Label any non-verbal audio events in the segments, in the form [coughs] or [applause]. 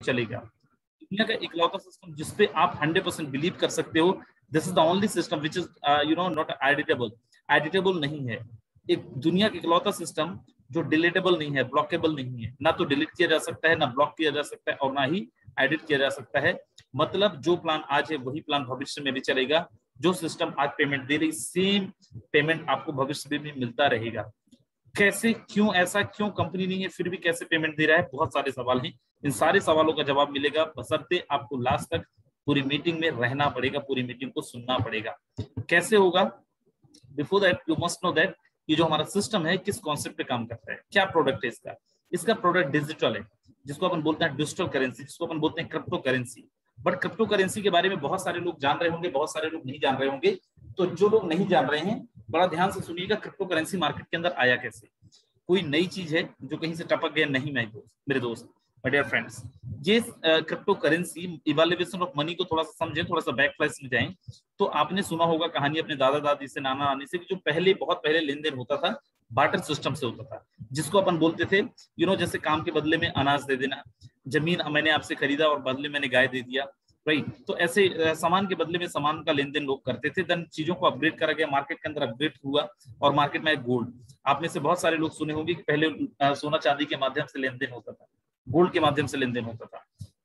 चलेगा दुनिया का इकलौता सिस्टम जिसपे आप हंड्रेड परसेंट बिलीव कर सकते हो this is the only system which is you know not editable editable नहीं है। एक दुनिया का इकलौता सिस्टम जो डिलीटेबल नहीं है ब्लॉकेबल नहीं है। ना तो डिलीट किया जा सकता है, ना ब्लॉक किया जा सकता है और ना ही एडिट किया जा सकता है। मतलब जो प्लान आज है, वही प्लान भविष्य में भी चलेगा। जो सिस्टम आज पेमेंट दे रही सेम पेमेंट आपको भविष्य में भी मिलता रहेगा। कैसे, क्यों ऐसा, क्यों कंपनी नहीं है, फिर भी कैसे पेमेंट दे रहा है? बहुत सारे सवाल हैं। इन सारे सवालों का जवाब मिलेगा। बसरते आपको लास्ट तक पूरी मीटिंग में रहना पड़ेगा, पूरी मीटिंग को सुनना पड़ेगा। कैसे होगा? Before that you must know that ये जो हमारा सिस्टम है, किस कॉन्सेप्ट काम करता है, क्या प्रोडक्ट है इसका? इसका प्रोडक्ट डिजिटल है, जिसको अपन बोलते हैं डिजिटल करेंसी जिसको अपन बोलते हैं crypto currency but crypto currency के बारे में बहुत सारे लोग जान रहे होंगे, बहुत सारे लोग नहीं जान रहे होंगे। तो जो लोग नहीं जान रहे हैं, बड़ा ध्यान से सुनिएगा क्रिप्टो करेंसी मार्केट के अंदर आया कैसे। कोई नई चीज़ है जो कहीं से टपक गया, नहीं मैं मेरे दोस्त। डियर फ्रेंड्स ये crypto currency evaluation of money को थोड़ा सा समझे थोड़ा सा बैक फ्लैश में जाएँ। तो आपने सुना होगा कहानी अपने दादा दादी से, नाना नानी से जो पहले, बहुत पहले लेन देन होता था बार्टर सिस्टम से होता था, जिसको अपन बोलते थे यू नो जैसे काम के बदले में अनाज दे देना, ज़मीन मैंने आपसे खरीदा और बदले मैंने गाय दे दिया राइट तो ऐसे सामान के बदले में सामान का लेन देन लोग करते थे देन चीज़ों को अपग्रेड करा गया मार्केट के अंदर अपग्रेड हुआ और मार्केट में गोल्ड आप में से बहुत सारे लोग सुने होंगे कि पहले सोना चांदी के माध्यम से लेन देन होता था। गोल्ड के माध्यम से लेन देन होता था।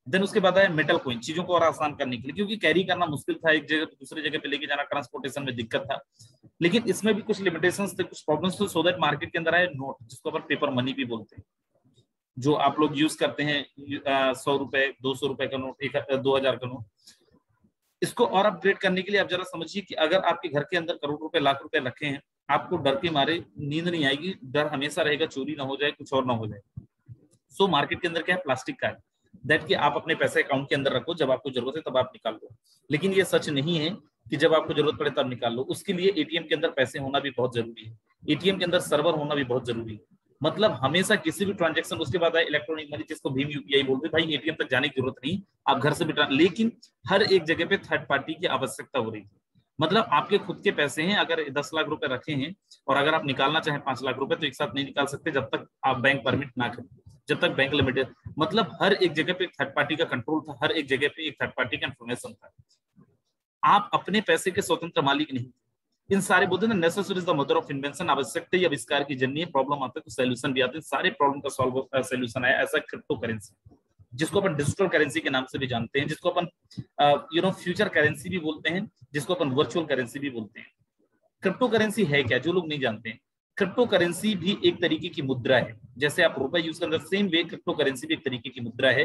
देन उसके बाद आया मेटल कोइन चीज़ों को और आसान करने के लिए, क्योंकि कैरी करना मुश्किल था, एक जगह दूसरी जगह पे लेके जाना ट्रांसपोर्टेशन में दिक्कत था। लेकिन इसमें भी कुछ लिमिटेशन थे, कुछ प्रॉब्लम्स थे सो दैट मार्केट के अंदर आए नोट जिसको अपन पेपर मनी भी बोलते हैं, जो आप लोग यूज़ करते हैं सौ रुपए, दो सौ रुपए का नोट एक दो हज़ार का नोट इसको और अपग्रेड करने के लिए आप जरा समझिए कि अगर आपके घर के अंदर करोड़ रुपए, लाख रुपए रखे हैं, आपको डर के मारे नींद नहीं आएगी, डर हमेशा रहेगा, चोरी ना हो जाए, कुछ और ना हो जाए। सो मार्केट के अंदर क्या है? प्लास्टिक का है। दैट कि आप अपने पैसे अकाउंट के अंदर रखो, जब आपको ज़रूरत है तब आप निकाल लो। लेकिन ये सच नहीं है कि जब आपको ज़रूरत पड़े तब निकाल लो। उसके लिए एटीएम के अंदर पैसे होना भी बहुत ज़रूरी है। एटीएम के अंदर सर्वर होना भी बहुत ज़रूरी है। मतलब हमेशा किसी भी ट्रांजेक्शन उसके बाद आए इलेक्ट्रॉनिक मनी जिसको भीम यूपीआई बोलते भाई एटीएम तक जाने की ज़रूरत नहीं। आप घर से भी लेकिन हर एक जगह पे थर्ड पार्टी की आवश्यकता हो रही है। मतलब आपके खुद के पैसे हैं, अगर दस लाख रुपए रखे हैं, और अगर आप निकालना चाहें पाँच लाख रुपए तो एक साथ नहीं निकाल सकते जब तक आप बैंक परमिट ना करें। जब तक बैंक लिमिटेड मतलब हर एक जगह पे थर्ड पार्टी का कंट्रोल था, हर एक जगह पे एक थर्ड पार्टी का इन्फॉर्मेशन था। आप अपने पैसे के स्वतंत्र मालिक नहीं इन सारे बोलते हैं necessary is the mother of invention आवश्यकता ही आविष्कार की जननी प्रॉब्लम आता है तो सोल्यूशन भी आते हैं। सारे प्रॉब्लम का सॉल्व सोल्यूशन आया, ऐसा क्रिप्टो करेंसी जिसको अपन डिजिटल करेंसी के नाम से भी जानते हैं, जिसको अपन यू नो फ्यूचर करेंसी भी बोलते हैं, जिसको अपन वर्चुअल करेंसी भी बोलते हैं। क्रिप्टो करेंसी है क्या, जो लोग नहीं जानते हैं? क्रिप्टो करेंसी भी एक तरीके की मुद्रा है। जैसे आप रुपए यूज़ कर रहे सेम वे क्रिप्टो करेंसी भी एक तरीके की मुद्रा है।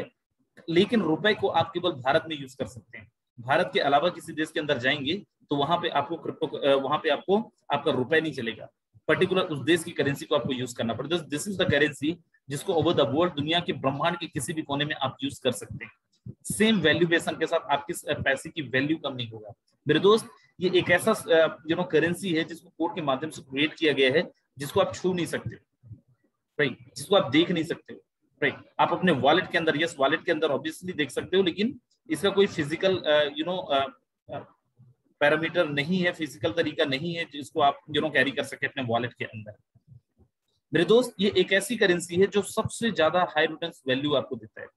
लेकिन रुपए को आप केवल भारत में यूज़ कर सकते हैं। भारत के अलावा किसी देश के अंदर जाएँगे तो वहाँ पे आपको क्रिप्टो वहाँ पे आपको, आपका रुपए नहीं चलेगा। पर्टिकुलर उस देश की करेंसी को आपको यूज़ करना पड़ेगा। दिस इज़ द करेंसी जिसको ओवर द वर्ल्ड दुनिया के ब्रह्मांड के किसी भी कोने में आप यूज़ कर सकते हैं। सेम वैल्यूएशन के साथ आपके पैसे की वैल्यू कम नहीं होगा। मेरे दोस्त, ये एक ऐसा यू नो करेंसी है जिसको कोड के माध्यम से क्रिएट किया गया है। जिसको आप छू नहीं सकते। राइट जिसको आप देख नहीं सकते। राइट आप अपने वॉलेट के अंदर यस वॉलेट के अंदर ऑब्वियसली देख सकते हो, लेकिन इसका कोई फ़िज़िकल यू नो पैरामीटर नहीं है फ़िज़िकल तरीका नहीं है, जिसको आप यू नो कैरी कर सके अपने वॉलेट के अंदर। मेरे दोस्त, ये एक ऐसी करेंसी है जो सबसे ज़्यादा हाई रिटर्न वैल्यू आपको देता है।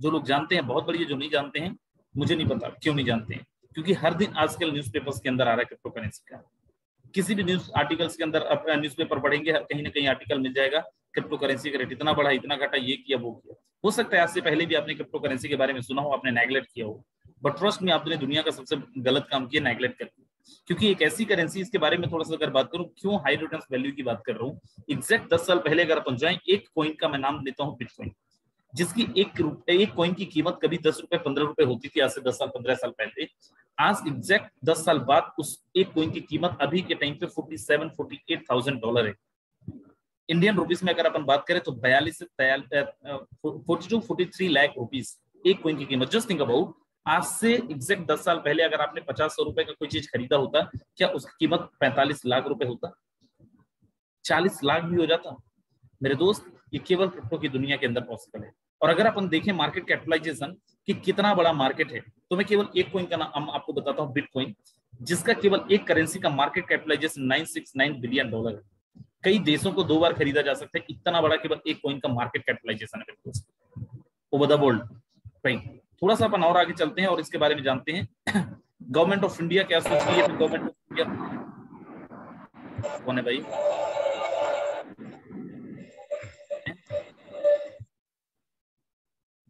जो लोग जानते हैं, बहुत बढ़िया जो नहीं जानते हैं, मुझे नहीं पता, क्यों नहीं जानते हैं? क्योंकि हर दिन आजकल न्यूज़पेपर्स के अंदर आ रहा है क्रिप्टो करेंसी का। किसी भी न्यूज़ आर्टिकल्स के अंदर न्यूज़पेपर पढ़ेंगे, कहीं ना कहीं आर्टिकल मिल जाएगा क्रिप्टो करेंसी का रेट इतना बढ़ा, इतना घटा, ये किया, वो किया। हो सकता है आज से पहले भी आपने क्रिप्टो करेंसी के बारे में सुना हो, आपने नेग्लेक्ट किया हो बट ट्रस्ट में आपने दुनिया का सबसे गलत काम किया नेग्लेक्ट करके क्योंकि एक ऐसी करेंसी इसके बारे में थोड़ा सा अगर बात करूँ, क्यों हाई रिटर्न वैल्यू की बात कर रहा हूँ? एग्जैक्ट दस साल पहले अगर अपन जाए, एक कॉइन का मैं नाम लेता हूँ बिटकॉइन जिसकी एक एक कॉइन की कीमत कभी दस रुपए, पंद्रह रुपए होती थी, आज से दस साल, पंद्रह साल पहले। आज एग्जैक्ट दस साल बाद उस एक कॉइन की कीमत अभी के टाइम पे forty seven forty eight thousand dollar है। इंडियन रुपीज़ में अगर अपन बात करें तो बयालीस से forty two forty three lakh rupees एक कॉइन की कीमत। जस्ट थिंक अबाउट आज से एग्जैक्ट दस साल पहले अगर आपने पचास सौ रुपए का कोई चीज़ खरीदा होता, क्या उसकी कीमत पैंतालीस लाख रुपए होता? चालीस लाख भी हो जाता। मेरे दोस्त, ये केवल क्रिप्टो की दुनिया के अंदर पॉसिबल है। और अगर अपन देखें मार्केट कैपिटलाइजेशन कि कितना बड़ा मार्केट है तो मैं केवल एक कॉइन का नाम आपको बताता हूँ बिटकॉइन जिसका केवल एक करेंसी का market capitalisation nine billion dollar है। कई देशों को दो बार खरीदा जा सकता है, इतना बड़ा केवल एक कॉइन का मार्केट कैपिटलाइजेशन है ओवर द वर्ल्ड राइट थोड़ा सा अपन और आगे चलते हैं और इसके बारे में जानते हैं। गवर्नमेंट ऑफ़ इंडिया क्या सोच रही है? गवर्नमेंट ऑफ़ इंडिया कौन है भाई?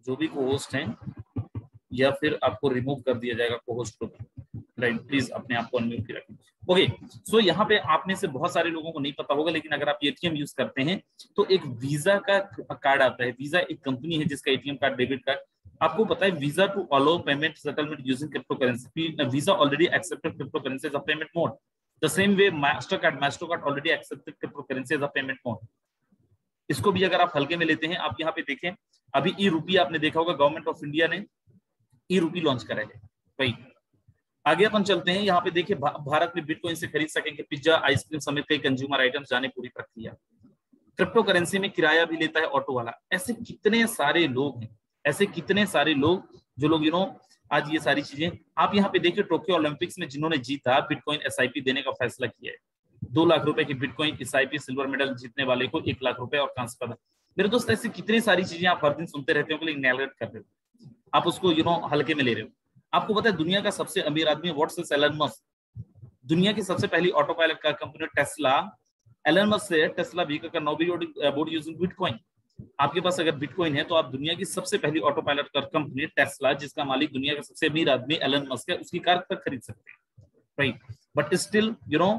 जो भी को होस्ट हैं, या फिर आपको रिमूव कर दिया जाएगा को होस्ट को राइट प्लीज़ अपने आप को अनम्यूट की रखें। ओके सो यहाँ पे आप में से बहुत सारे लोगों को नहीं पता होगा, लेकिन अगर आप एटीएम यूज़ करते हैं तो एक वीज़ा का कार्ड आता है। वीज़ा एक कंपनी है जिसका एटीएम कार्ड डेबिट कार्ड आपको पता है Visa to allow payment settlement using cryptocurrency Visa already accepted cryptocurrency payment mode the same way Mastercard Mastercard already accepted cryptocurrency payment mode इसको भी अगर आप हल्के में लेते हैं, आप यहाँ पे देखें अभी ई रूपी आपने देखा होगा गवर्नमेंट ऑफ़ इंडिया ने ई रूपी लॉन्च करा है। भाई, आगे अपन चलते हैं। यहाँ पे देखिए भारत में बिटकॉइन से खरीद सकेंगे पिज्जा आइसक्रीम समेत कई कंज्यूमर आइटम्स जाने पूरी प्रक्रिया। क्रिप्टो करेंसी में किराया भी लेता है ऑटो वाला। ऐसे कितने सारे लोग हैं। ऐसे कितने सारे लोग जो लोग यू नो आज ये सारी चीज़ें। आप यहाँ पे देखिए टोक्यो ओलंपिक्स में जिन्होंने जीता बिटकॉइन एसआईपी देने का फैसला किया है। दो लाख रुपए की बिटकॉइन एसआईपी सिल्वर मेडल जीतने वाले को एक लाख रुपए और पदक मेरे दोस्त ऐसी कितनी सारी चीज़ें आप हर दिन सुनते रहते हो लेकिन नेगलेक्ट कर रहे हो। आप उसको यू नो हल्के में ले रहे हो। आपको पता है दुनिया का सबसे अमीर आदमी व्हाट्स एलन मस्क दुनिया की सबसे पहली autopilot car company Tesla Elon Musk से टेस्ला व्हीकल का नो बोर्ड यूजिंग बिटकॉइन आपके पास अगर बिटकॉइन है तो आप दुनिया की सबसे पहली autopilot car company Tesla जिसका मालिक दुनिया का सबसे अमीर आदमी एलन मस्क है उसकी कार तक खरीद सकते हैं। Right but still you know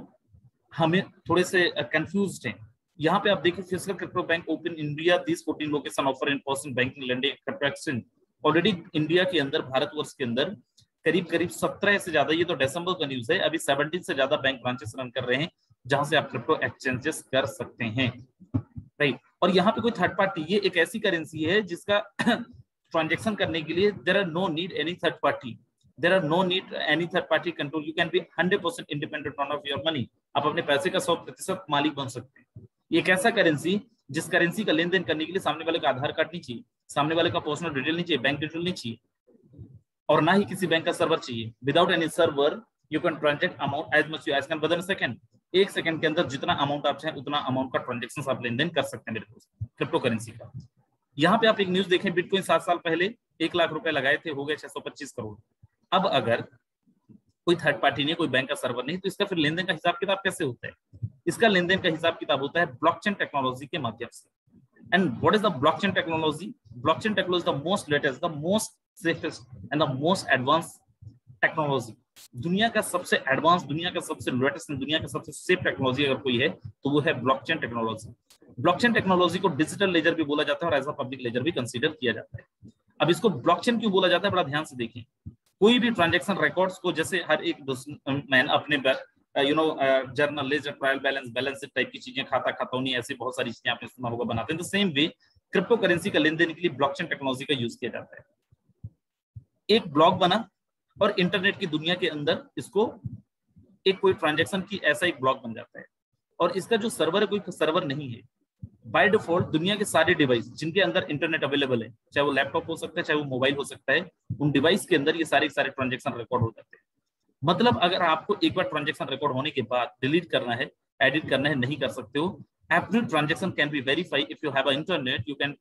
हमें थोड़े से कंफ्यूज uh, हैं। यहाँ पे आप देखिए physical crypto bank open India this 14 location offer in person banking lending exchange already India के अंदर भारतवर्ष के अंदर, करीब करीब सत्रह से ज़्यादा, ये तो दिसंबर का न्यूज़ है, अभी सेवनटीन से ज़्यादा बैंक ब्रांचेस रन कर रहे हैं, जहाँ से आप क्रिप्टो एक्सचेंजेस कर सकते हैं। राइट और यहाँ पे कोई थर्ड पार्टी ये एक ऐसी करेंसी है जिसका [coughs] ट्रांजेक्शन करने के लिए there are no need any third party there are no need any third party control you can be hundred percent independent of your money आप अपने पैसे का सौ प्रतिशत मालिक बन सकते हैं। एक ऐसा करेंसी जिस करेंसी का लेन देन करने के लिए सामने वाले का आधार कार्ड नहीं चाहिए, सामने वाले का पर्सनल डिटेल नहीं चाहिए बैंक डिटेल नहीं चाहिए, और ना ही किसी बैंक का सर्वर चाहिए। Without any server you can transact amount as much you as can within second एक सेकंड के अंदर जितना अमाउंट आप चाहें, उतना अमाउंट का ट्रांजेक्शन आप लेन देन कर सकते हैं मेरे दोस्त क्रिप्टो करेंसी का। यहाँ पे आप एक न्यूज़ देखें बिटकॉइन सात साल पहले एक लाख रुपए लगाए थे, हो गए छह सौ पच्चीस करोड़। अब अगर कोई थर्ड पार्टी नहीं कोई बैंक का सर्वर नहीं तो इसका फिर लेन देन का हिसाब किताब कैसे होता है? इसका लेन देन का हिसाब किताब होता है ब्लॉकचेन टेक्नोलॉजी के माध्यम से what is the blockchain technology? Blockchain technology is the most latest, the most safest, and the most advanced technology. दुनिया का सबसे एडवांस दुनिया का सबसे लेटेस्ट दुनिया का सबसे सेफ़ टेक्नोलॉजी अगर कोई है तो वो है ब्लॉकचेन टेक्नोलॉजी ब्लॉकचेन टेक्नोलॉजी को डिजिटल लेजर भी बोला जाता है और एज अ पब्लिक लेजर भी कंसिडर किया जाता है अब इसको ब्लॉकचेन क्यों बोला जाता है बड़ा ध्यान से देखें कोई भी ट्रांजेक्शन रिकॉर्ड्स को जैसे हर एक मैन अपने you know journal ledger trial balance balance type की चीज़ें, खाता खतौनी ऐसी बहुत सारी चीज़ें आपने सुना होगा, बनाते हैं। तो सेम वे क्रिप्टो करेंसी का लेन देन के लिए ब्लॉकचेन टेक्नोलॉजी का यूज़ किया जाता है। एक ब्लॉक बना और इंटरनेट की दुनिया के अंदर इसको एक कोई ट्रांजेक्शन की ऐसा एक ब्लॉक बन जाता है। और इसका जो सर्वर है, कोई सर्वर नहीं है। बाय डिफ़ॉल्ट दुनिया के सारे डिवाइस जिनके अंदर इंटरनेट अवेलेबल है, चाहे वो लैपटॉप हो सकता है, चाहे वो मोबाइल हो सकता है, उन डिवाइस के अंदर ये सारे सारे ट्रांजेक्शन रिकॉर्ड हो जाते हैं। मतलब अगर आपको एक बार ट्रांजेक्शन रिकॉर्ड होने के बाद डिलीट करना है एडिट करना है, नहीं कर सकते हो every transaction can be verify if you have internet you can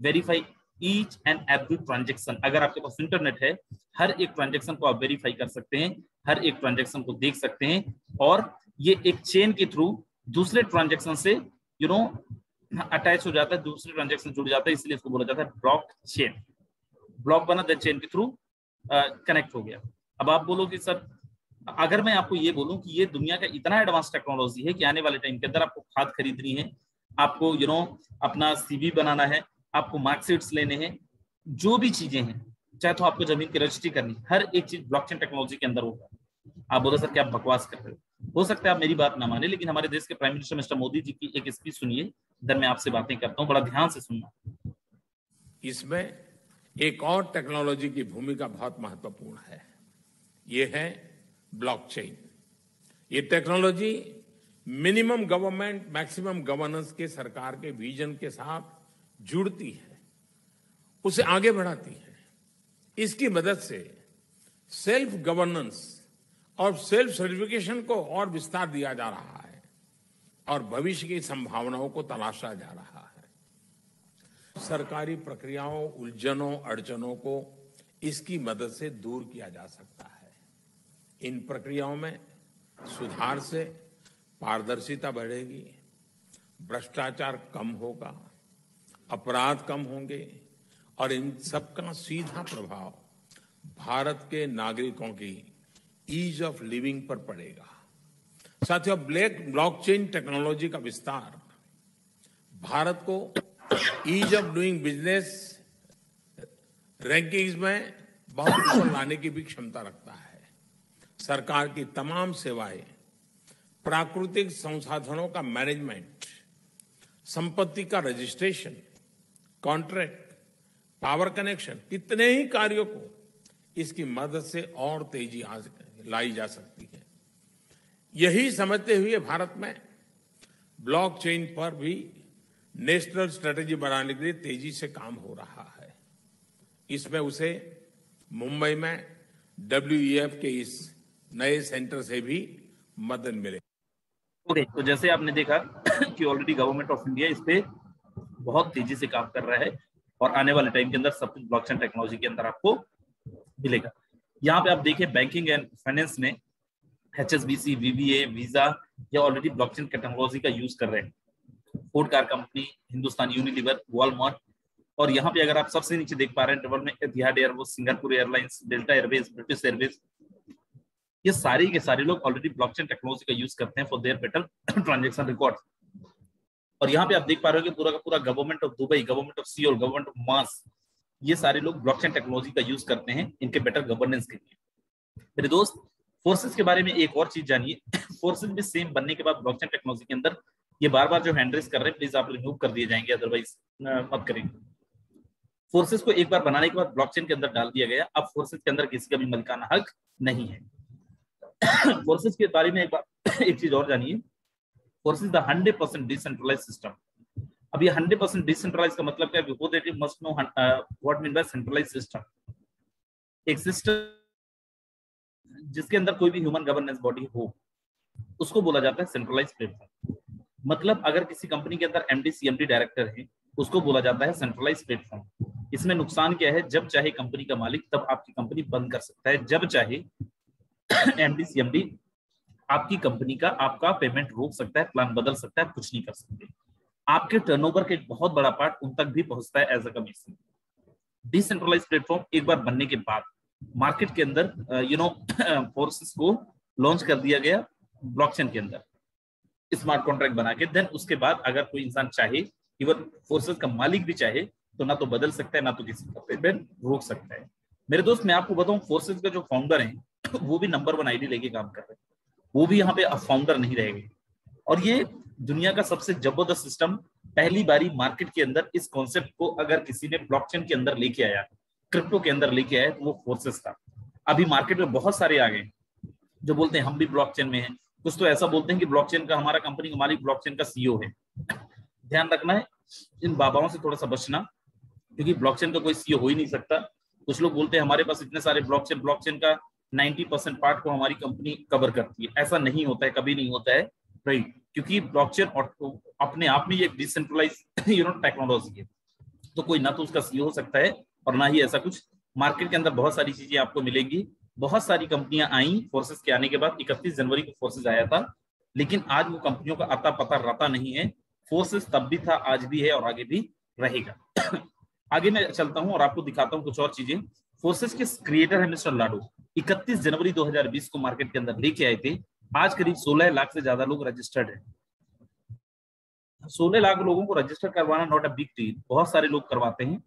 verify each and every transaction अगर आपके पास इंटरनेट है, हर एक ट्रांजेक्शन को आप वेरीफाई कर सकते हैं, हर एक ट्रांजेक्शन को देख सकते हैं, और ये एक चेन के थ्रू दूसरे ट्रांजेक्शन से यू नो अटैच हो जाता है, दूसरे ट्रांजेक्शन जुड़ जाता है, इसलिए इसको बोला जाता है ब्लॉक चेन ब्लॉक बना द चेन के थ्रू कनेक्ट हो गया. अब आप बोलोगे, सर अगर मैं आपको ये बोलूँ कि ये दुनिया का इतना एडवांस टेक्नोलॉजी है कि आने वाले टाइम के अंदर आपको खाद खरीदनी है, आपको यू नो अपना सीवी बनाना है, आपको मार्कशीट्स लेने हैं, जो भी चीज़ें हैं, चाहे तो आपको ज़मीन की रजिस्ट्री करनी हर एक चीज़ ब्लॉकचेन टेक्नोलॉजी के अंदर होगा। आप बोलो सर, क्या बकवास कर रहे हो? हो सकता है आप मेरी बात ना माने, लेकिन हमारे देश के prime minister mister Modi ji की एक स्पीच सुनिए दर मैं आपसे बातें करता हूँ, बड़ा ध्यान से सुनना। इसमें एक और टेक्नोलॉजी की भूमिका बहुत महत्वपूर्ण है। ये है ब्लॉकचेन ये technology minimum government maximum governance के सरकार के विजन के साथ जुड़ती है। उसे आगे बढ़ाती है। इसकी मदद से सेल्फ गवर्नेंस और सेल्फ सर्टिफिकेशन को और विस्तार दिया जा रहा है और भविष्य की संभावनाओं को तलाशा जा रहा है। सरकारी प्रक्रियाओं, उलझनों, अड़चनों को इसकी मदद से दूर किया जा सकता है। इन प्रक्रियाओं में सुधार से पारदर्शिता बढ़ेगी, भ्रष्टाचार कम होगा, अपराध कम होंगे, और इन सबका सीधा प्रभाव भारत के नागरिकों की ईज ऑफ़ लिविंग पर पड़ेगा। साथियों, ब्लैक ब्लॉकचेन टेक्नोलॉजी का विस्तार, भारत को ease of doing business rankings में बहुत ऊपर लाने की भी क्षमता रखता है। सरकार की तमाम सेवाएँ, प्राकृतिक संसाधनों का मैनेजमेंट संपत्ति का रजिस्ट्रेशन कॉन्ट्रैक्ट पावर कनेक्शन कितने ही कार्यों को इसकी मदद से और तेज़ी लाई जा सकती है। यही समझते हुए भारत में ब्लॉकचेन पर भी नेशनल स्ट्रेटेजी बनाने के लिए तेज़ी से काम हो रहा है। इसमें उसे मुंबई में डब्ल्यू के इस नए सेंटर से भी मदद मिले। ओके तो जैसे आपने देखा कि ऑलरेडी गवर्नमेंट ऑफ़ इंडिया इस पे बहुत तेज़ी से काम कर रहा है और आने वाले टाइम के अंदर सब कुछ ब्लॉकचेन टेक्नोलॉजी के अंदर आपको मिलेगा। यहाँ पे आप देखें बैंकिंग एंड फाइनेंस में एच एस बी सी वीबीए वीज़ा ये ऑलरेडी ब्लॉकचेन टेक्नोलॉजी का यूज़ कर रहे हैं। Ford car company Hindustan Unilever Walmart और यहाँ पे अगर आप सबसे नीचे देख पा रहे हैं टेबल में Etihad Singapore Airlines Delta Airways British Airways ये सारे के सारे लोग ऑलरेडी ब्लॉकचेन टेक्नोलॉजी का यूज़ करते हैं for their better transaction record और यहाँ पे आप देख पा रहे हो कि पूरा का पूरा government of Dubai government of Seoul government of मास ये सारे लोग ब्लॉकचेन टेक्नोलॉजी का यूज़ करते हैं इनके बेटर गवर्नेंस के लिए। मेरे दोस्त फोर्सेस के बारे में एक और चीज़ जानिए। [coughs] फोर्सेस भी सेम बनने के बाद ब्लॉकचेन टेक्नोलॉजी के अंदर ये बार बार जो हैंड रेस कर रहे हैं प्लीज़ आप रिमूव कर दिए जाएँगे अदरवाइज़ मत करेंगे फोर्सेस को एक बार बनाने के बाद ब्लॉकचेन के अंदर डाल दिया गया। अब फोर्सेस के अंदर किसी का भी मलिकाना हक नहीं है। [coughs] फोर्सेस के बारे में एक बार [coughs] एक चीज़ और जानिए। Forsage the hundred percent decentralise system अब ये हंड्रेड परसेंट डिसेंट्रलाइज का मतलब क्या before that you must know what mean by centralise system एक सिस्टम जिसके अंदर कोई भी ह्यूमन गवर्नेंस बॉडी हो, उसको बोला जाता है सेंट्रलाइज प्लेटफॉर्म मतलब अगर किसी कंपनी के अंदर एमडी सीएमडी डायरेक्टर है, उसको बोला जाता है सेंट्रलाइज प्लेटफॉर्म इसमें नुकसान क्या है? जब चाहे कंपनी का मालिक, तब आपकी कंपनी बंद कर सकता है। जब चाहे एमडी सीएमडी आपकी कंपनी का, आपका पेमेंट रोक सकता है प्लान बदल सकता है, कुछ नहीं कर सकते। आपके टर्नओवर का एक बहुत बड़ा पार्ट उन तक भी पहुँचता है as a commission decentralise platform एक बार बनने के बाद मार्केट के अंदर यू नो फोर्सेस को लॉन्च कर दिया गया ब्लॉकचेन के अंदर। स्मार्ट कॉन्ट्रैक्ट बना के देन उसके बाद अगर कोई इंसान चाहे इवन फोर्सेस का मालिक भी चाहे तो ना तो बदल सकता है, ना तो किसी का पेमेंट रोक सकता है। मेरे दोस्त, मैं आपको बताऊँ फोर्सेस का जो फाउंडर हैं, [clears throat] वो भी नंबर वन आईडी लेके काम कर रहे हैं। वो भी यहाँ पे फाउंडर नहीं रहेंगे और ये दुनिया का सबसे ज़बरदस्त सिस्टम पहली बारी मार्केट के अंदर इस कॉन्सेप्ट को अगर किसी ने ब्लॉकचेन के अंदर लेके आया क्रिप्टो के अंदर लेके आया तो वो फोर्सेस था। अभी मार्केट में बहुत सारे आ गए जो बोलते हैं, हम भी ब्लॉकचेन में हैं। कुछ तो ऐसा बोलते हैं कि ब्लॉकचेन का हमारा कंपनी का मालिक ब्लॉकचेन का सीईओ है। [clears throat] ध्यान रखना है, इन बाबाओं से थोड़ा सा बचना, क्योंकि ब्लॉकचेन का कोई सीईओ हो ही नहीं सकता। कुछ लोग बोलते हैं, हमारे पास इतने सारे ब्लॉकचेन ब्लॉकचेन का 90 परसेंट पार्ट को हमारी कंपनी कवर करती है। ऐसा नहीं होता है, कभी नहीं होता है राइट क्योंकि ब्लॉकचेन अपने आप में एक डिसेंट्रलाइज यू नो टेक्नोलॉजी है। तो कोई ना तो उसका सीईओ हो सकता है और ना ही ऐसा कुछ। मार्केट के अंदर बहुत सारी चीज़ें आपको मिलेंगी। बहुत सारी कंपनियाँ आई फोर्सेस के आने के बाद। इकतीस जनवरी को फोर्सेस आया था, लेकिन आज वो कंपनियों का आता पता रहता नहीं है। फोर्सेस तब भी था, आज भी है और आगे भी रहेगा। आगे मैं चलता हूँ और आपको दिखाता हूँ कुछ और चीज़ें। फोर्सेस के क्रिएटर है मिस्टर लाडो। 31 जनवरी 2020 को मार्केट के अंदर लेके आए थे। आज करीब 16 लाख से ज़्यादा लोग रजिस्टर्ड है। 16 लाख लोगों को रजिस्टर करवाना नॉट अ बिग डील बहुत सारे लोग करवाते हैं।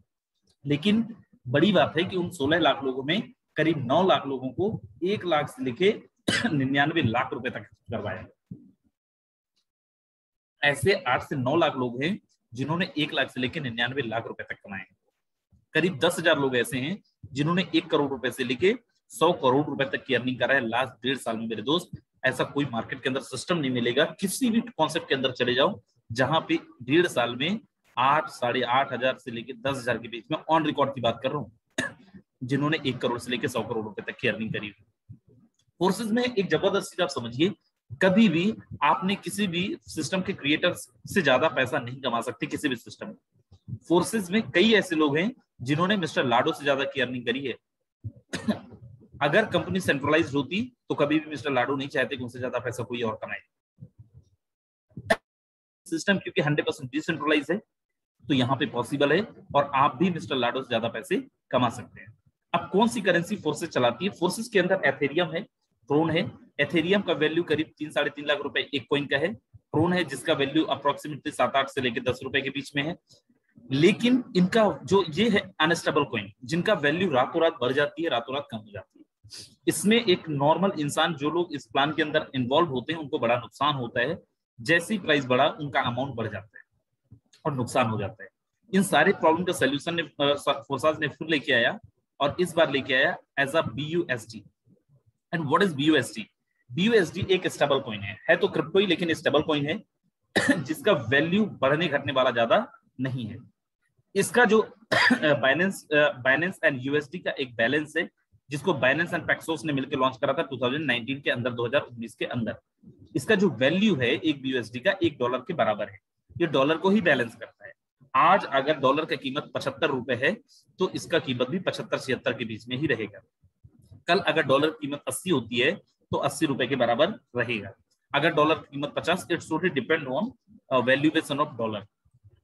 लेकिन बड़ी बात है कि उन 16 लाख लोगों में करीब 9 लाख लोगों को एक लाख से लेके निन्यानवे लाख रुपए तक करवाया ऐसे आठ से नौ लाख लोग हैं जिन्होंने एक लाख से लेकर निन्यानवे लाख रुपए तक कमाए हैं। करीब दस हज़ार लोग ऐसे हैं जिन्होंने एक करोड़ रुपए से लेके सौ करोड़ रुपए तक की अर्निंग करा है लास्ट डेढ़ साल में मेरे दोस्त। ऐसा कोई मार्केट के अंदर सिस्टम नहीं मिलेगा। किसी भी कॉन्सेप्ट के अंदर चले जाओ, जहाँ पे डेढ़ साल में आठ, साढ़े आठ हज़ार से लेके दस हज़ार के बीच में ऑन रिकॉर्ड की बात कर रहा हूँ, जिन्होंने एक करोड़ से लेकर सौ करोड़ रुपए तक की अर्निंग करी फोर्सेज में एक ज़बरदस्त चीज़ आप समझिए कभी भी आपने किसी भी सिस्टम के क्रिएटर से ज़्यादा पैसा नहीं कमा सकते किसी भी सिस्टम में। फोर्सेज में कई ऐसे लोग हैं जिन्होंने मिस्टर लाडो से ज़्यादा की अर्निंग करी है। [coughs] अगर कंपनी सेंट्रलाइज होती तो कभी भी मिस्टर लाडो नहीं चाहते कि उनसे ज़्यादा पैसा कोई और कमाए। सिस्टम क्योंकि हंड्रेड परसेंट डिसेंट्रलाइज है तो यहाँ पे पॉसिबल है और आप भी मिस्टर लाडो से ज़्यादा पैसे कमा सकते हैं। अब कौन सी करेंसी फोर्सेस चलाती है? फोर्सेस के अंदर एथेरियम है प्रोन है। एथेरियम का वैल्यू करीब तीन, साढ़े तीन लाख रुपए एक कॉइन का है। प्रोन है, जिसका वैल्यू अप्रोक्सीमेटली सात, आठ से लेकर दस रुपए के बीच में है। लेकिन इनका जो ये है अनस्टेबल कॉइन जिनका वैल्यू रातों रात बढ़ जाती है रातों रात कम हो जाती है। इसमें एक नॉर्मल इंसान, जो लोग इस प्लान के अंदर इन्वॉल्व होते हैं, उनको बड़ा नुकसान होता है। जैसी प्राइस बढ़ा, उनका अमाउंट बढ़ जाता है और नुकसान हो जाता है। इन सारे प्रॉब्लम का सोल्यूशन ने फोर्साज ने फिर लेके आया और इस बार लेके आया as a B U S T and what is B U S T B U S D एक स्टेबल कॉइन है। है तो क्रिप्टो ही, लेकिन स्टेबल कॉइन है, [coughs] जिसका वैल्यू बढ़ने घटने वाला ज़्यादा नहीं है। इसका जो बाइनेंस बाइनेंस एंड यूएसडी का एक बैलेंस है, जिसको बाइनेंस एंड पैक्सोस ने मिलकर लॉन्च करा था 2019 के अंदर 2019 के अंदर। इसका जो वैल्यू है एक बीयूएसडी का एक डॉलर के बराबर है। ये डॉलर को ही बैलेंस करता है। आज अगर डॉलर की कीमत पचहत्तर रुपए है तो इसका कीमत भी पचहत्तर, छिहत्तर के बीच में ही रहेगा। कल अगर डॉलर कीमत अस्सी होती है तो अस्सी रुपए के बराबर रहेगा। अगर डॉलर कीमत पचास it's totally depend on valuation of dollar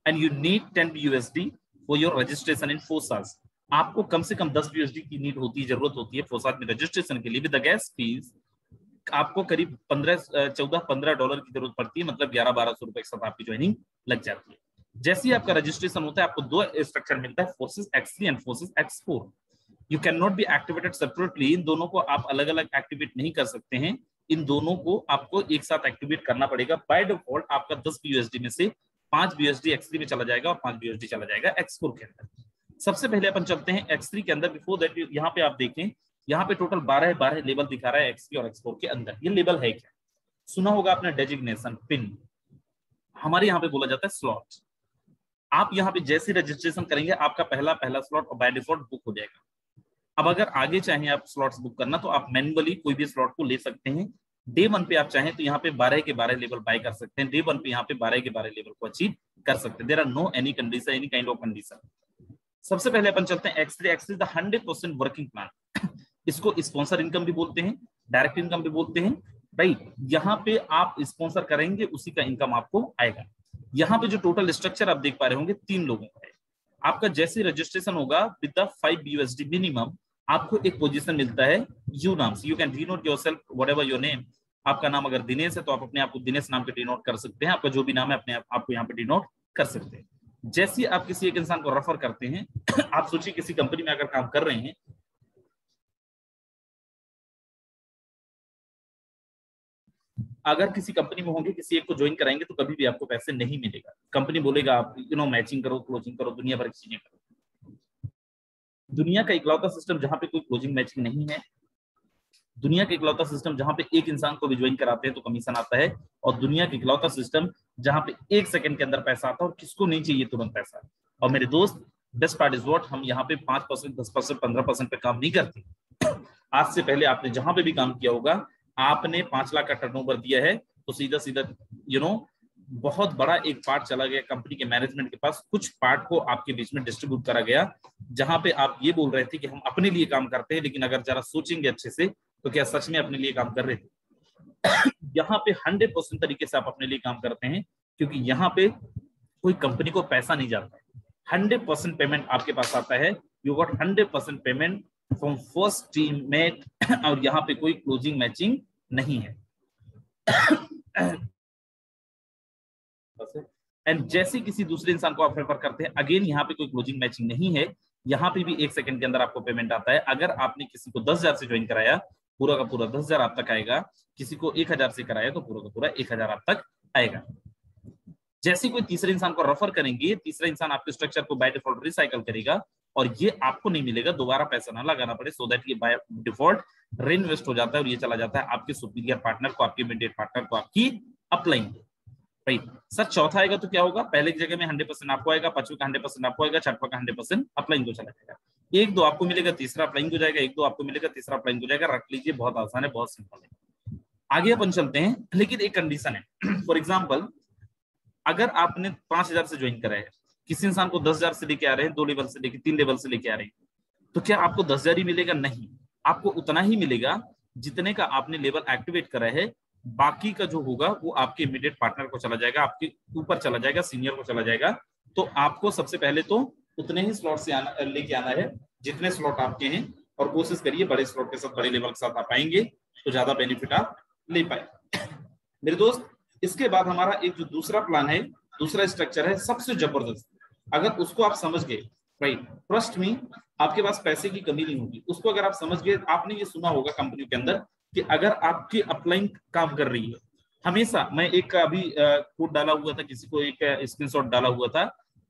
and you need ten USD for your registration in Forsage आपको कम से कम दस यूएसडी की नीड होती है ज़रूरत होती है फोसास में रजिस्ट्रेशन के लिए। विद गैस फ़ीस आपको करीब पंद्रह चौदह, पंद्रह डॉलर की ज़रूरत पड़ती है मतलब ग्यारह, बारह सौ रुपए के साथ आपकी ज्वाइनिंग लग जाती है। जैसे ही आपका रजिस्ट्रेशन होता है, आपको दो स्ट्रक्चर मिलता है Forsage X three and Forsage X four you can not be activated separately इन दोनों को आप अलग अलग एक्टिवेट नहीं कर सकते हैं। इन दोनों को आपको एक साथ एक्टिवेट करना पड़ेगा। बाय डिफ़ॉल्ट आपका दस बीयूएसडी में से पाँच बीएसडी एक्स में चला जाएगा और पाँच बीएसडी चला जाएगा एक्स के अंदर। सबसे पहले अपन चलते हैं एक्स के अंदर। बिफोर दैट यहाँ पे आप देखें, यहाँ पे टोटल बारह बारह लेवल दिखा रहा है एक्स और एक्स के अंदर। ये लेवल है क्या? सुना होगा आपने डेजिग्नेशन पिन हमारे यहाँ पे बोला जाता है स्लॉट आप यहाँ पे जैसे रजिस्ट्रेशन करेंगे, आपका पहला पहला स्लॉट और बाय डिफ़ॉल्ट बुक हो जाएगा। अब अगर आगे चाहें आप स्लॉट्स बुक करना तो आप मैनुअली कोई भी स्लॉट को ले सकते हैं। डे वन पे आप चाहें तो यहाँ पे बारह के बारह लेवल बाय कर सकते हैं। डे वन पे यहाँ पे बारह के बारह लेवल को अचीव कर सकते हैं। There are no any condition any kind of condition सबसे पहले अपन चलते हैं X three X the hundred percent working plan इसको स्पॉन्सर इनकम भी बोलते हैं डायरेक्ट इनकम भी बोलते हैं। राइट यहाँ पे आप स्पॉन्सर करेंगे, उसी का इनकम आपको आएगा। यहाँ पे जो टोटल स्ट्रक्चर आप देख पा रहे होंगे, तीन लोगों का आपका जैसे रजिस्ट्रेशन होगा with the five USD minimum आपको एक पोजीशन मिलता है यू नाम से। You can denote yourself whatever your name आपका नाम अगर दिनेश है तो आप अपने आप को दिनेश नाम पे डिनोट कर सकते हैं। आपका जो भी नाम है अपने आप, आपको यहाँ पे डिनोट कर सकते हैं। जैसे आप किसी एक इंसान को रेफर करते हैं [clears throat] आप सोचिए किसी कंपनी में अगर काम कर रहे हैं। अगर किसी कंपनी में होंगे किसी एक को ज्वाइन कराएँगे तो कभी भी आपको पैसे नहीं मिलेगा। कंपनी बोलेगा आप यू नो मैचिंग करो क्लोजिंग करो दुनिया भर की चीज़ें करो। दुनिया का इकलौता सिस्टम जहाँ पे कोई क्लोजिंग मैचिंग नहीं है, दुनिया का इकलौता सिस्टम जहाँ पे एक इंसान को भी कराते हैं तो कमीशन आता है, और दुनिया का इकलौता सिस्टम जहाँ पे एक सेकंड के अंदर पैसा आता है और किसको नहीं चाहिए तुरंत पैसा। और मेरे दोस्त बेस्ट पार्ट इज़ वॉट हम यहाँ पे पाँच परसेंट दस परसेंट पंद्रह परसेंट पे काम नहीं करते। आज से पहले आपने जहाँ पे भी काम किया होगा, आपने पाँच लाख का टर्नओवर दिया है तो सीधा सीधा यू नो बहुत बड़ा एक पार्ट चला गया कंपनी के मैनेजमेंट के पास। कुछ पार्ट को आपके बीच में डिस्ट्रीब्यूट करा गया, जहाँ पे आप ये बोल रहे थे कि हम अपने लिए काम करते हैं, लेकिन अगर जरा सोचेंगे अच्छे से तो क्या सच में अपने लिए काम कर रहे थे यहाँ पे हंड्रेड परसेंट तरीके से आप अपने लिए काम करते हैं, क्योंकि यहाँ पे कोई कंपनी को पैसा नहीं जाता। है हंड्रेड परसेंट पेमेंट आपके पास आता है। You got hundred percent payment from first team mate और यहाँ पे कोई क्लोजिंग मैचिंग नहीं है। एंड जैसे किसी दूसरे इंसान को आप रेफर करते हैं अगेन यहाँ पे कोई क्लोजिंग मैचिंग नहीं है। यहाँ पे भी एक सेकंड के अंदर आपको पेमेंट आता है। अगर आपने किसी को दस हज़ार से ज्वाइन कराया, पूरा का पूरा दस हज़ार आप तक आएगा। किसी को एक हज़ार से कराया तो पूरा का पूरा एक हज़ार आप तक आएगा। जैसे कोई तीसरे इंसान को रेफर करेंगे, तीसरा इंसान आपके स्ट्रक्चर को बाय डिफ़ॉल्ट रिसाइकल करेगा और ये आपको नहीं मिलेगा। दोबारा पैसा ना लगाना पड़े सो दैट ये बाय डिफ़ॉल्ट रेइन्वेस्ट हो जाता है और ये चला जाता है आपके सुपीरियर पार्टनर को, आपके इमीडिएट पार्टनर को आपकी अपलाइन राइट सर, चौथा आएगा तो क्या होगा? पहले की जगह में हंड्रेड परसेंट आपको आएगा, पांचवे का हंड्रेड परसेंट आपको आएगा, छठवा का हंड्रेड परसेंट अपलाइन को चला जाएगा। एक दो आपको मिलेगा, तीसरा अपलाइन को जाएगा, एक दो आपको मिलेगा, तीसरा अपलाइन को जाएगा। रख लीजिए, बहुत आसान है, बहुत सिंपल है। आगे अपन चलते हैं, लेकिन एक कंडीशन है। [clears throat] फॉर एग्ज़ाम्पल अगर आपने पाँच हज़ार से ज्वाइन करा है, किसी इंसान को दस हज़ार से लेके आ रहे हैं, दो लेवल से लेके, तीन लेवल से लेके आ रहे हैं तो क्या आपको दस हज़ार ही मिलेगा? नहीं। आपको उतना ही मिलेगा जितने का आपने लेवल एक्टिवेट करा है बाकी का जो होगा, वो आपके इमीडिएट पार्टनर को चला जाएगा, आपके ऊपर चला जाएगा सीनियर को चला जाएगा। तो आपको सबसे पहले तो उतने ही स्लॉट से आना, लेके आना है, जितने स्लॉट आपके हैं, और कोशिश करिए बड़े स्लॉट के साथ, बड़े लेवल के साथ आप आएँगे तो ज़्यादा बेनिफिट आप ले पाए। [coughs] मेरे दोस्त, इसके बाद हमारा एक जो दूसरा प्लान है, दूसरा स्ट्रक्चर है, सबसे ज़बरदस्त। अगर उसको आप समझ गए राइट ट्रस्ट में आपके पास पैसे की कमी नहीं होगी। उसको अगर आप समझ गए, आपने ये सुना होगा कंपनी के अंदर कि अगर आपकी अपलाइन काम कर रही है, हमेशा मैं एक अभी कोड डाला हुआ था, किसी को एक स्क्रीनशॉट डाला हुआ था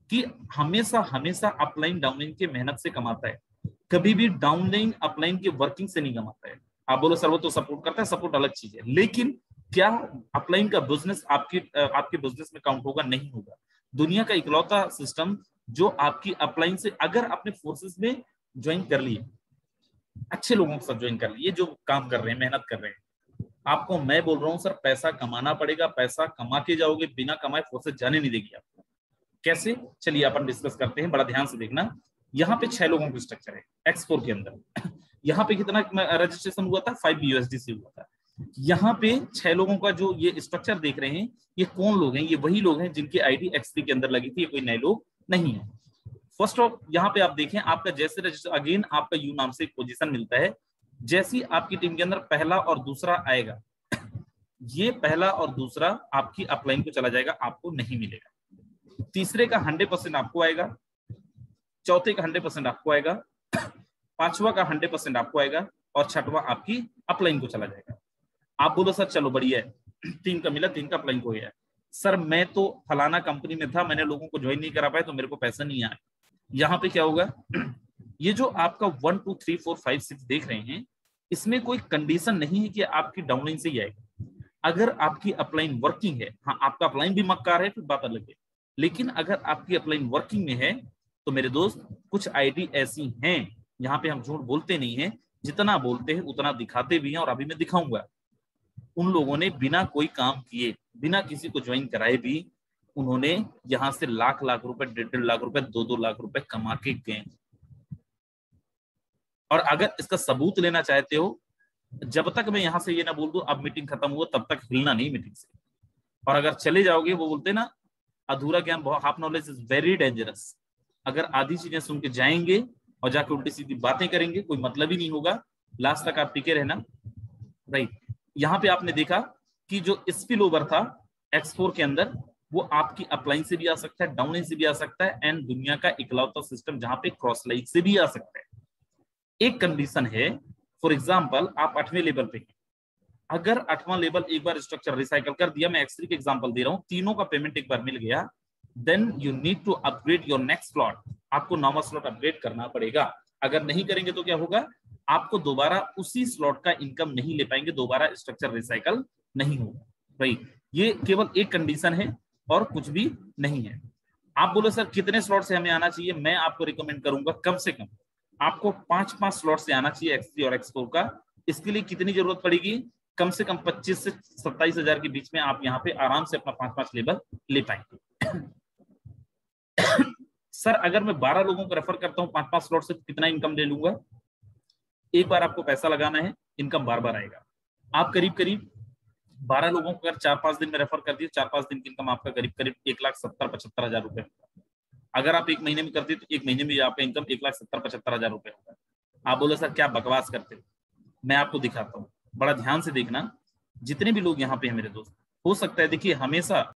कि हमेशा हमेशा अपलाइन डाउनलाइन के मेहनत से कमाता है। कभी भी डाउनलाइन अपलाइन के वर्किंग से नहीं कमाता है। आप बोलो, सर, वो तो सपोर्ट करता है सपोर्ट अलग चीज़ है। लेकिन क्या अपलाइन का बिज़नेस आपके आपके बिज़नेस में काउंट होगा? नहीं होगा। दुनिया का इकलौता सिस्टम जो आपकी अपलाइन से अगर आपने फोर्सेस में ज्वाइन कर लिए अच्छे लोगों के साथ ज्वाइन कर लिए जो काम कर रहे हैं, मेहनत कर रहे हैं। आपको मैं बोल रहा हूँ, सर, पैसा कमाना पड़ेगा, पैसा कमा के जाओगे, बिना कमाए फोर्सेस जाने नहीं देगी आपको। कैसे? चलिए, अपन डिस्कस करते हैं, बड़ा ध्यान से देखना। यहाँ पे छह लोगों का स्ट्रक्चर है एक्स फोर के अंदर। [coughs] यहाँ पे कितना रजिस्ट्रेशन हुआ था? फाइव यूएसडी से हुआ था। यहाँ पे छह लोगों का जो ये स्ट्रक्चर देख रहे हैं, ये कौन लोग हैं? ये वही लोग हैं जिनकी आईडी एक्स के अंदर लगी थी, ये कोई नए लोग नहीं है। फ़र्स्ट ऑफ़ यहाँ पे आप देखें, आपका जैसे रजिस्टर अगेन आपका यू नाम से पोजीशन मिलता है। जैसी आपकी टीम के अंदर पहला और दूसरा आएगा, [clears throat] ये पहला और दूसरा आपकी अपलाइन को चला जाएगा, आपको नहीं मिलेगा। तीसरे का हंड्रेड परसेंट आपको आएगा, चौथे का हंड्रेड परसेंट आपको आएगा, [clears throat] पांचवा का हंड्रेड परसेंट आपको आएगा, और छठवा आपकी अपलाइन को चला जाएगा। आप बोलो, सर, चलो, बढ़िया है। [clears throat] तीन का मिला तीन का अपलाइन को गया सर, मैं तो फलाना कंपनी में था, मैंने लोगों को ज्वाइन नहीं करा पाया तो मेरे को पैसा नहीं आया। यहाँ पे क्या होगा? [clears throat] ये जो आपका one two three four five six देख रहे हैं, इसमें कोई कंडीशन नहीं है कि आपकी डाउनलाइन से ही आएगा। अगर आपकी अपलाइन वर्किंग है हाँ आपका अपलाइन भी मक्कार है, फिर बात अलग है। लेकिन अगर आपकी अपलाइन वर्किंग में है तो मेरे दोस्त, कुछ आईडी ऐसी हैं, यहाँ पे हम झूठ बोलते नहीं है, जितना बोलते हैं, उतना दिखाते भी हैं, और अभी मैं दिखाऊँगा। उन लोगों ने बिना कोई काम किए, बिना किसी को ज्वाइन कराए भी उन्होंने यहाँ से लाख लाख रुपए, डेढ़ डेढ़ लाख रुपए, दो दो लाख रुपए कमा के गए। और अगर इसका सबूत लेना चाहते हो, जब तक मैं यहाँ से ये ना बोल दू, अब मीटिंग खत्म हुआ, तब तक हिलना नहीं मीटिंग से। और अगर चले जाओगे, वो बोलते ना, अधूरा ज्ञान, बहुत half knowledge is very dangerous अगर आधी चीज़ें सुन के जाएँगे और जाके उल्टी सीधी बातें करेंगे, कोई मतलब ही नहीं होगा। लास्ट तक आप टिके रहना। राइट यहाँ पे आपने देखा कि जो स्पिल ओवर था एक्सपोर के अंदर वो आपकी अपलाइन से भी आ सकता है डाउन से भी आ सकता है एंड दुनिया का इकलौता सिस्टम जहाँ पे क्रॉस लाइन से भी आ सकता है। एक कंडीशन है फॉर एग्ज़ाम्पल आप आठवें लेवल पे हैं। अगर आठवां लेवल एक बार स्ट्रक्चर रिसाइकल कर दिया, मैं एक्स के एग्ज़ाम्पल दे रहा हूँ, तीनों का पेमेंट एक बार मिल गया then you need to upgrade your next slot आपको नॉर्मल स्लॉट अपग्रेड करना पड़ेगा। अगर नहीं करेंगे तो क्या होगा? आपको दोबारा उसी स्लॉट का इनकम नहीं ले पाएँगे, दोबारा स्ट्रक्चर रिसाइकल नहीं होगा। भाई ये केवल एक कंडीशन है और कुछ भी नहीं है। आप बोलो, सर, कितने स्लॉट से हमें आना चाहिए? मैं आपको रिकमेंड करूँगा कम से कम। आपको पाँच पाँच स्लॉट से आना चाहिए एक्स और एक्स का। इसके लिए कितनी ज़रूरत पड़ेगी? कम से कम 25 से सत्ताईस हज़ार के बीच में आप यहाँ पे आराम से अपना पाँच पाँच लेवल ले पाएँगे। [coughs] सर, अगर मैं 12 लोगों को रेफर करता हूँ पाँच पाँच स्लॉट से कितना इनकम ले लूँगा? एक बार आपको पैसा लगाना है इनकम बार बार आएगा। आप करीब करीब बारह लोगों को अगर चार पाँच दिन में रेफर कर दिए, चार पाँच दिन की इनकम आपका करीब करीब एक लाख सत्तर पचहत्तर हज़ार रुपए अगर आप एक महीने में करते तो एक महीने में आपका इनकम एक लाख सत्तर पचहत्तर हज़ार रुपए होगा। आप बोले, सर, क्या बकवास करते हो? मैं आपको दिखाता हूँ। बड़ा ध्यान से देखना, जितने भी लोग यहाँ पे हैं मेरे दोस्त, हो सकता है, देखिए, हमेशा